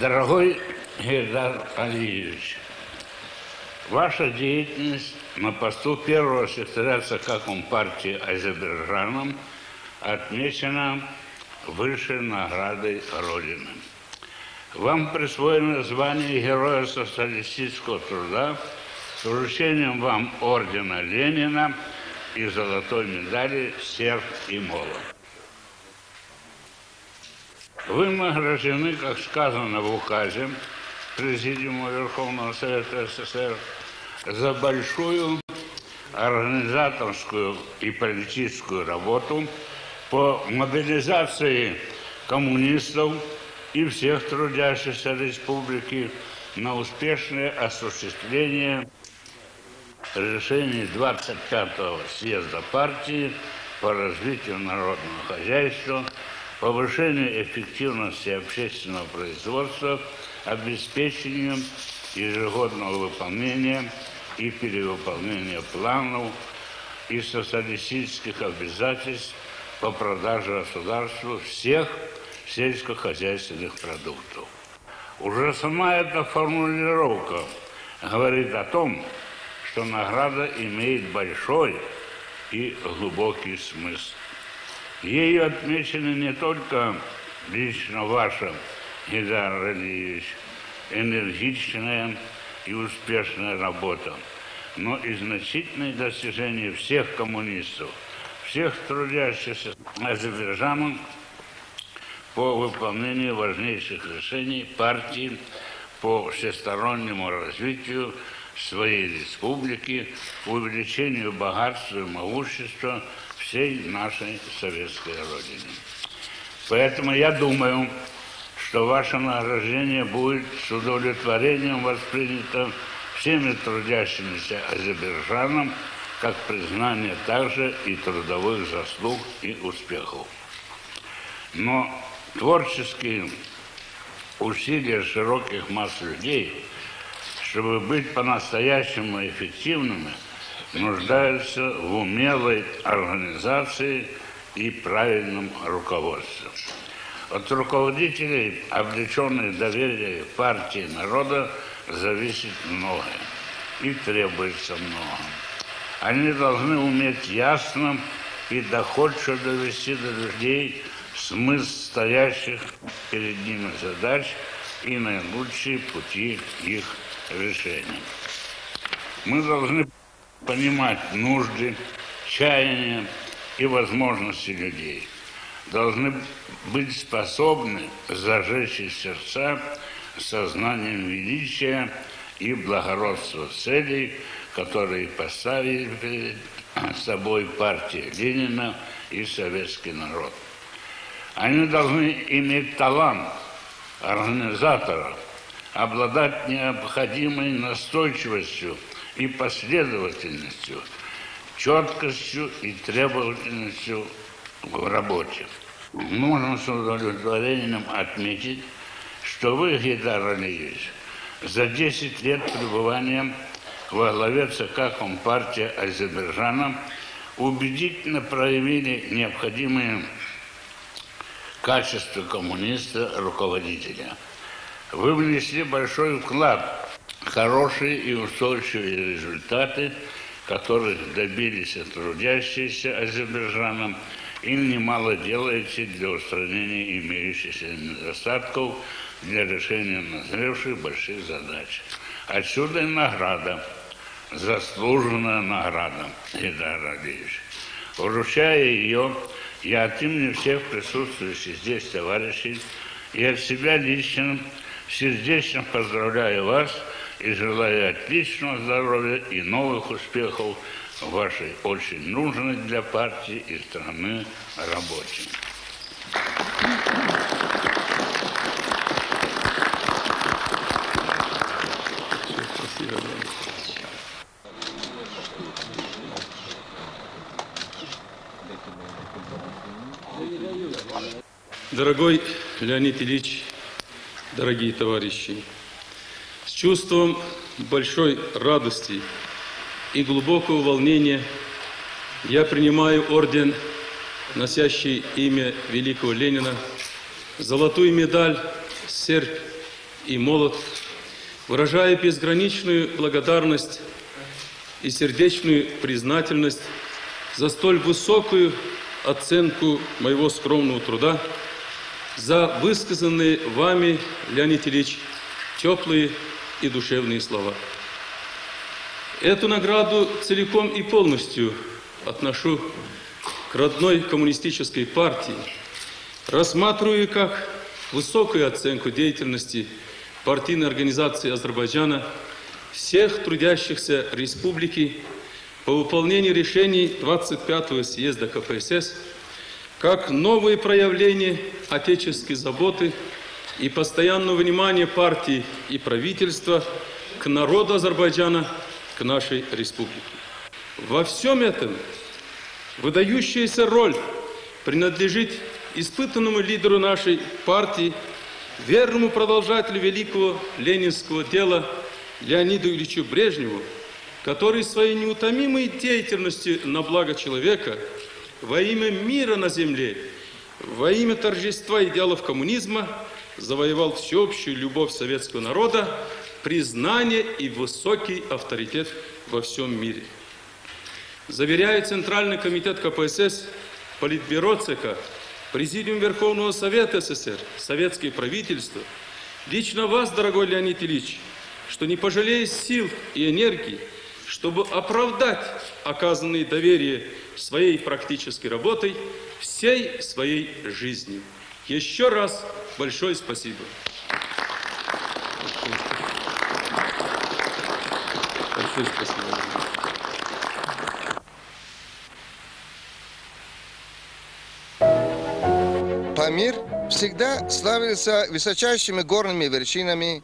Дорогой Гейдар Алиевич, ваша деятельность на посту первого секретаря ЦК Компартии Азербайджаном отмечена высшей наградой Родины. Вам присвоено звание Героя социалистического труда с вручением вам ордена Ленина и золотой медали «Серп и молот». Вы награждены, как сказано в указе Президиума Верховного Совета СССР, за большую организаторскую и политическую работу по мобилизации коммунистов и всех трудящихся республики на успешное осуществление решений 25-го съезда партии по развитию народного хозяйства, повышению эффективности общественного производства, обеспечению ежегодного выполнения и перевыполнения планов и социалистических обязательств по продаже государству всех сельскохозяйственных продуктов. Уже сама эта формулировка говорит о том, что награда имеет большой и глубокий смысл. Ею отмечены не только лично ваша, Гидар Алиевич, энергичная и успешная работа, но и значительные достижения всех коммунистов, всех трудящихся Азербайджаном по выполнению важнейших решений партии по всестороннему развитию своей республики, увеличению богатства и могущества всей нашей советской родине. Поэтому я думаю, что ваше награждение будет с удовлетворением воспринято всеми трудящимися Азербайджаном, как признание также и трудовых заслуг и успехов. Но творческие усилия широких масс людей, чтобы быть по-настоящему эффективными, нуждаются в умелой организации и правильном руководстве. От руководителей, облеченных доверия партии народа, зависит многое и требуется много. Они должны уметь ясно и доходчиво довести до людей смысл стоящих перед ними задач и наилучшие пути их решения. Мы должны понимать нужды, чаяния и возможности людей. Должны быть способны зажечь их сердца сознанием величия и благородства целей, которые поставили перед собой партия Ленина и советский народ. Они должны иметь талант организатора, обладать необходимой настойчивостью и последовательностью, четкостью и требовательностью в работе. Можно с удовлетворением отметить, что вы, Гидар Алиевич, за 10 лет пребывания во главе ЦК Компартии Азербайджана убедительно проявили необходимые качества коммуниста-руководителя. Вы внесли большой вклад хорошие и устойчивые результаты, которых добились трудящиеся Азербайджаном, и немало делаете для устранения имеющихся недостатков для решения назревших больших задач. Отсюда и награда, заслуженная награда, Идар Алиевич. Вручая ее, я от имени всех присутствующих здесь товарищей и от себя лично сердечно поздравляю вас и желаю отличного здоровья и новых успехов в вашей очень нужной для партии и страны работе. Дорогой Леонид Ильич, дорогие товарищи, чувством большой радости и глубокого волнения я принимаю орден, носящий имя великого Ленина, золотую медаль «Серб и молод, выражая безграничную благодарность и сердечную признательность за столь высокую оценку моего скромного труда, за высказанные вами, Леонид Ильич, теплые и душевные слова. Эту награду целиком и полностью отношу к родной коммунистической партии, рассматриваю как высокую оценку деятельности партийной организации Азербайджана всех трудящихся республики по выполнению решений 25-го съезда КПСС как новые проявления отеческой заботы и постоянного внимания партии и правительства к народу Азербайджана, к нашей республике. Во всем этом выдающаяся роль принадлежит испытанному лидеру нашей партии, верному продолжателю великого ленинского дела Леониду Ильичу Брежневу, который своей неутомимой деятельностью на благо человека во имя мира на земле, во имя торжества идеалов коммунизма завоевал всеобщую любовь советского народа, признание и высокий авторитет во всем мире. Заверяю Центральный комитет КПСС, Политбюро ЦК, Президиум Верховного Совета СССР, Советское правительство, лично вас, дорогой Леонид Ильич, что не пожалея сил и энергии, чтобы оправдать оказанные доверие своей практической работой, всей своей жизнью. Еще раз большое спасибо. Большое спасибо. Памир всегда славился высочайшими горными вершинами,